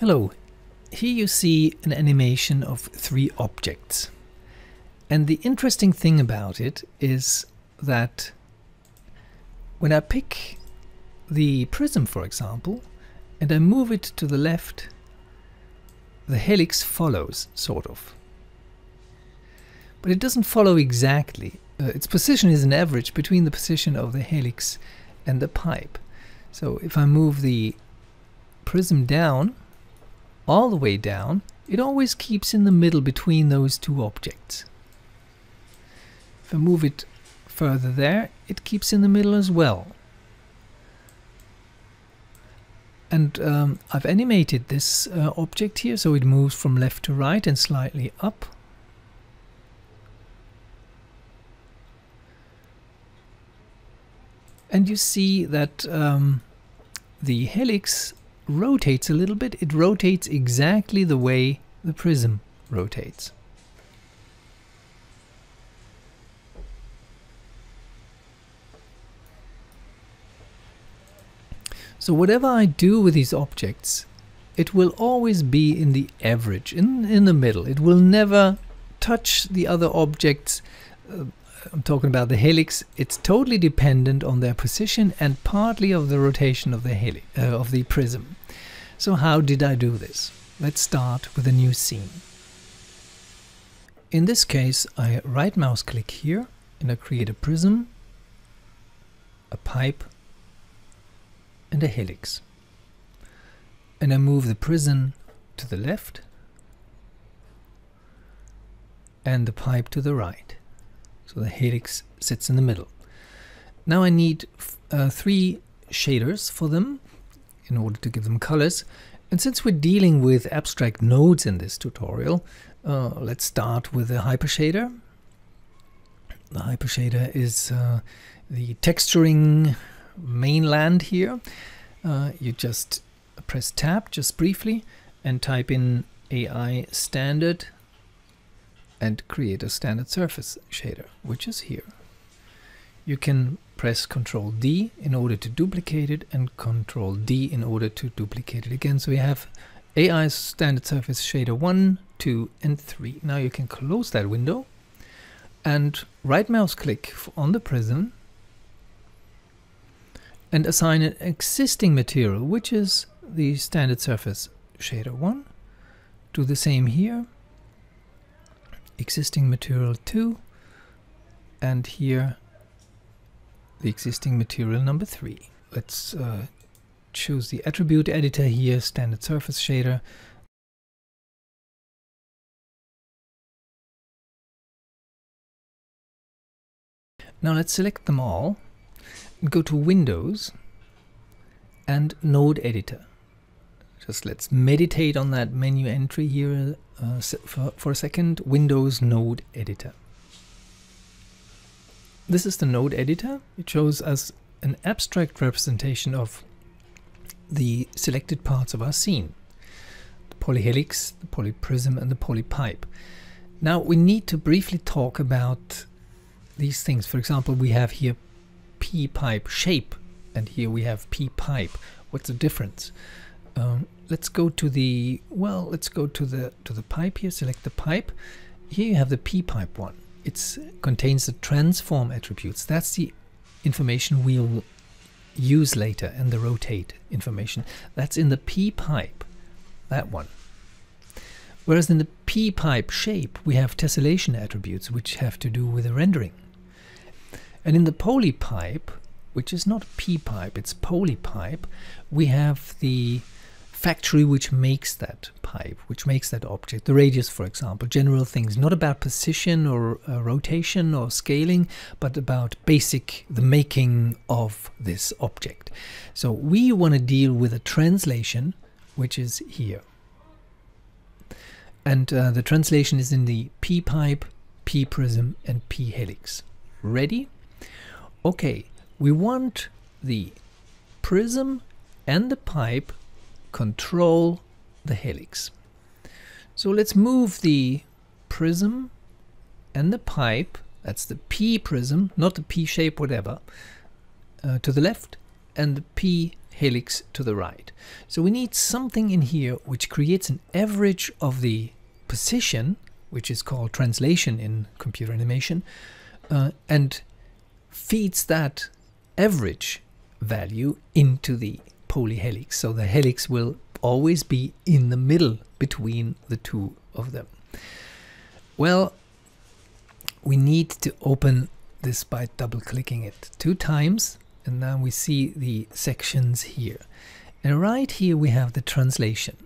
Hello, here you see an animation of three objects. And the interesting thing about it is that when I pick the prism, for example, and I move it to the left, the helix follows, sort of. But it doesn't follow exactly. Uh, its position is an average between the position of the helix and the pipe. So if I move the prism down, all the way down, it always keeps in the middle between those two objects. If I move it further there, it keeps in the middle as well. And um, I've animated this uh, object here so it moves from left to right and slightly up. And you see that um, the helix rotates a little bit. It rotates exactly the way the prism rotates. So whatever I do with these objects, it will always be in the average, in, in the middle. It will never touch the other objects. Uh, I'm talking about the helix. It's totally dependent on their position and partly of the rotation of the helix, uh, of the prism. So how did I do this? Let's start with a new scene. In this case, I right mouse click here and I create a prism, a pipe and a helix. And I move the prism to the left and the pipe to the right. So the helix sits in the middle. Now I need uh, three shaders for them in order to give them colors. And since we're dealing with abstract nodes in this tutorial, uh, let's start with a hypershader. The hypershader is uh, the texturing mainland here, uh, you just press tab just briefly and type in AI standard and create a standard surface shader, which is here. You can press Ctrl D in order to duplicate it and Ctrl D in order to duplicate it again. So we have AI standard surface shader 1, 2 and 3. Now you can close that window and right mouse click on the prism and assign an existing material, which is the standard surface shader 1. Do the same here. Existing material 2. And here the existing material number 3. Let's uh, choose the attribute editor here, standard surface shader. Now let's select them all go to Windows and Node Editor. Just let's meditate on that menu entry here uh, for, for a second. Windows Node Editor. This is the node editor. It shows us an abstract representation of the selected parts of our scene. The polyhelix, the polyprism and the polypipe. Now we need to briefly talk about these things. For example, we have here p-pipe shape and here we have p-pipe what's the difference um, let's go to the well let's go to the to the pipe here select the pipe. Here you have the p-pipe one. It contains the transform attributes. That's the information we'll use later and the rotate information. That's in the p-pipe that one. Whereas in the p-pipe shape we have tessellation attributes which have to do with the rendering. And in the poly pipe which is not p-pipe, it's poly pipe we have the factory which makes that pipe, which makes that object, the radius, for example, general things, not about position or uh, rotation or scaling, but about basic, the making of this object. So we want to deal with a translation, which is here. And uh, the translation is in the p-pipe, p-prism, and p-helix. Ready? okay, we want the prism and the pipe control the helix. So let's move the prism and the pipe, that's the P prism, not the P shape, whatever, uh, to the left, and the P helix to the right. So we need something in here which creates an average of the position, which is called translation in computer animation, uh, and feeds that average value into the polyhelix. So the helix will always be in the middle between the two of them. Well, we need to open this by double clicking it two times and now we see the sections here. And right here we have the translation.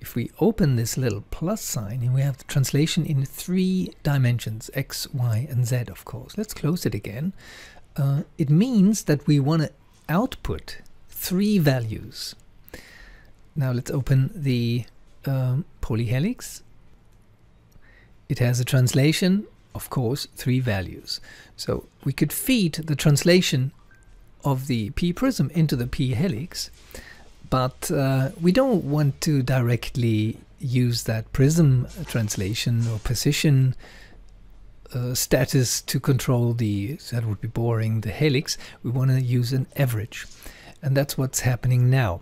If we open this little plus sign, we have the translation in three dimensions, x, y, and z, of course. Let's close it again. Uh, it means that we want to output three values. Now let's open the um, polyhelix. It has a translation, of course, three values. So we could feed the translation of the p prism into the p helix, but uh, we don't want to directly use that prism translation or position uh, status to control the, that would be boring, the helix. We want to use an average. And that's what's happening now.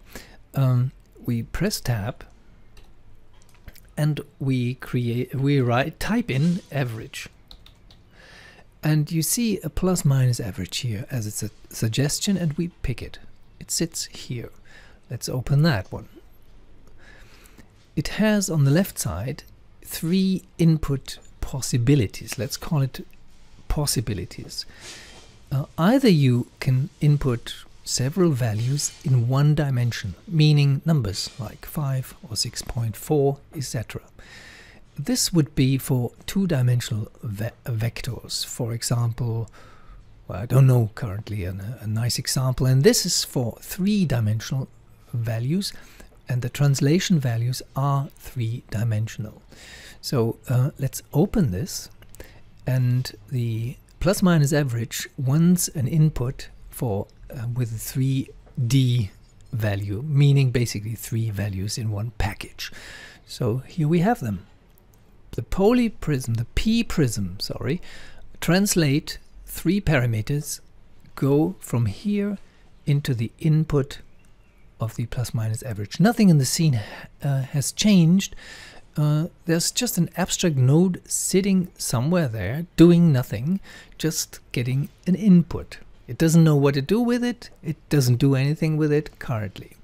Um, we press tab and we create, we write, type in average. And you see a plus minus average here as it's a suggestion and we pick it. It sits here. Let's open that one. It has on the left side three input possibilities. Let's call it possibilities. Uh, either you can input several values in one dimension, meaning numbers like 5 or 6.4, etc. This would be for two-dimensional ve vectors. For example, well, I don't know currently a, a nice example, and this is for three-dimensional values, and the translation values are three-dimensional. So uh, let's open this, and the plus minus average wants an input for uh, with a 3D value, meaning basically three values in one package. So here we have them the poly prism, the P prism, sorry, translate three parameters, go from here into the input of the plus minus average. Nothing in the scene uh, has changed. Uh, there's just an abstract node sitting somewhere there, doing nothing, just getting an input. It doesn't know what to do with it. It doesn't do anything with it currently.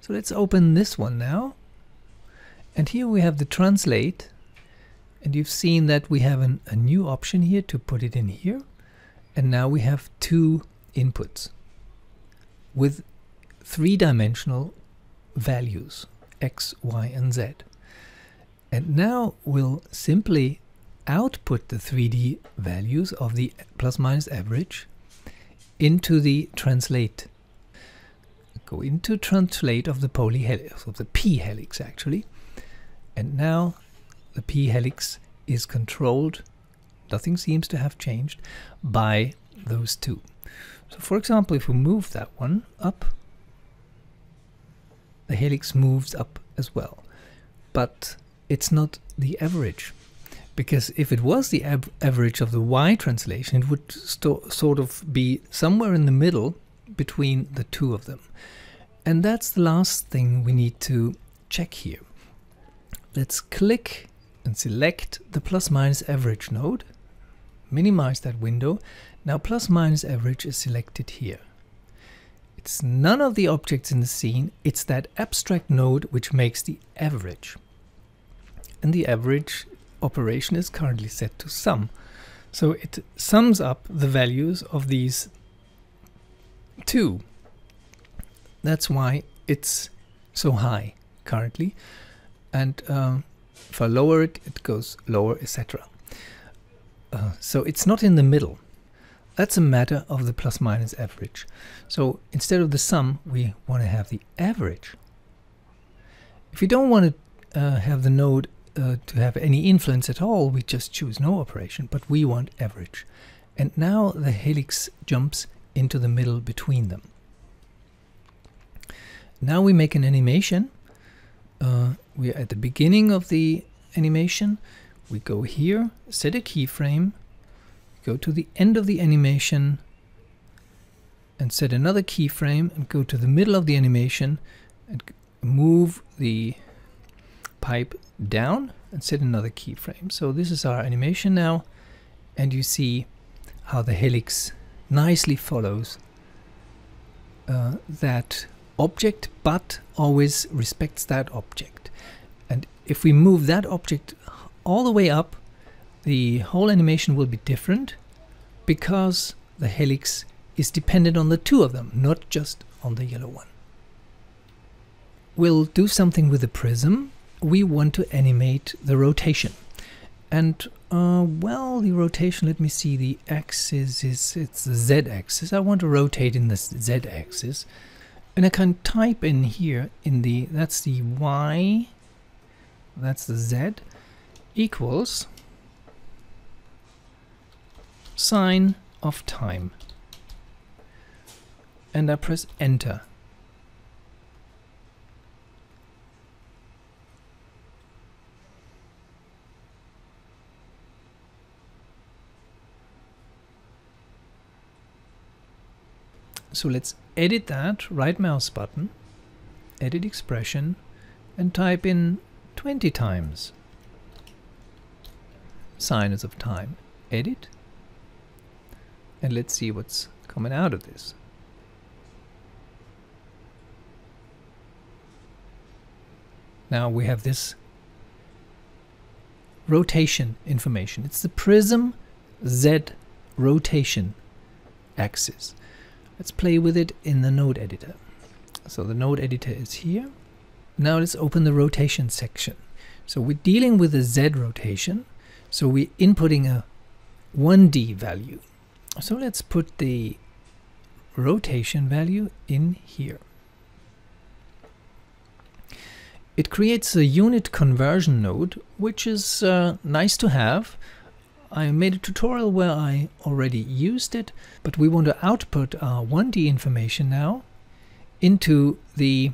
So let's open this one now. And here we have the translate and you've seen that we have an, a new option here to put it in here. And now we have two inputs with three-dimensional values, x, y, and z. And now we'll simply output the 3D values of the plus minus average into the translate. Go into translate of the polyhelix, of the p helix actually. And now the p helix is controlled, nothing seems to have changed, by those two. So for example, if we move that one up, the helix moves up as well. But it's not the average. Because if it was the average of the y translation, it would sort of be somewhere in the middle between the two of them. And that's the last thing we need to check here. Let's click and select the plus minus average node, minimize that window. Now plus minus average is selected here. It's none of the objects in the scene, it's that abstract node which makes the average. And the average operation is currently set to sum. So it sums up the values of these two. That's why it's so high currently. And um, if I lower it, it goes lower, etc. Uh, so it's not in the middle. That's a matter of the plus minus average. So instead of the sum, we want to have the average. If we don't want to uh, have the node uh, to have any influence at all, we just choose no operation, but we want average. And now the helix jumps into the middle between them. Now we make an animation uh, we are at the beginning of the animation. We go here, set a keyframe, go to the end of the animation, and set another keyframe and go to the middle of the animation and move the pipe down and set another keyframe. So this is our animation now and you see how the helix nicely follows uh, that object but always respects that object. And if we move that object all the way up the whole animation will be different because the helix is dependent on the two of them, not just on the yellow one. We'll do something with the prism. We want to animate the rotation. And uh, well, the rotation, let me see, the axis is, it's the z-axis. I want to rotate in the z-axis. And I can type in here, in the, that's the y, that's the z, equals sine of time. And I press enter. So let's edit that, right mouse button, edit expression, and type in 20 times sinus of time. Edit. And let's see what's coming out of this. Now we have this rotation information. It's the prism Z rotation axis. Let's play with it in the node editor. So the node editor is here. Now let's open the rotation section. So we're dealing with a Z rotation. So we're inputting a 1D value. So let's put the rotation value in here. It creates a unit conversion node, which is uh, nice to have. I made a tutorial where I already used it, but we want to output our 1D information now into the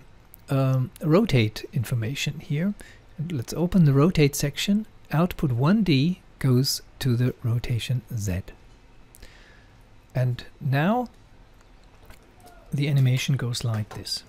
um, rotate information here. Let's open the rotate section. Output 1D goes to the rotation Z. And now the animation goes like this.